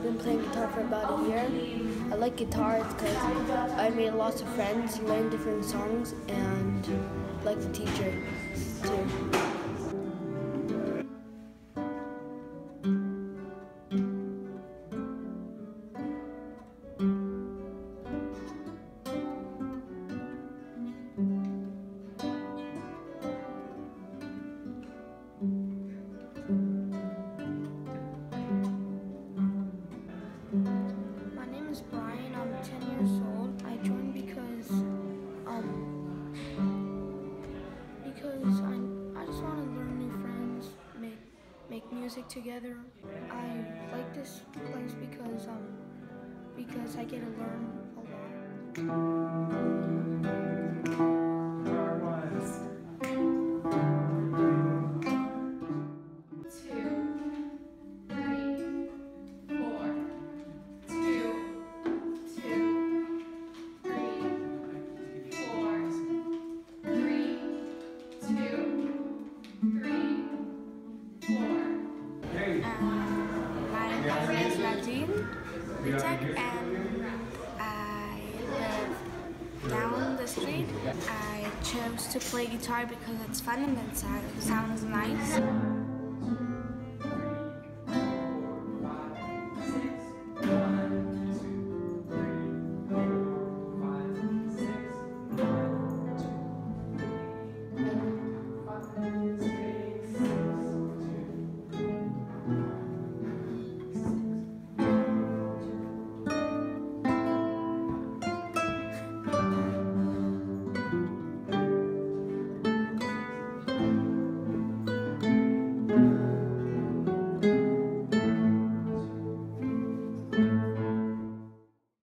I've been playing guitar for about a year. I like guitars because I made lots of friends, learned different songs, and like the teacher too. Music together. I like this place because um because I get to learn a lot. And uh, I live down the street. I chose to play guitar because it's fun and it sounds nice.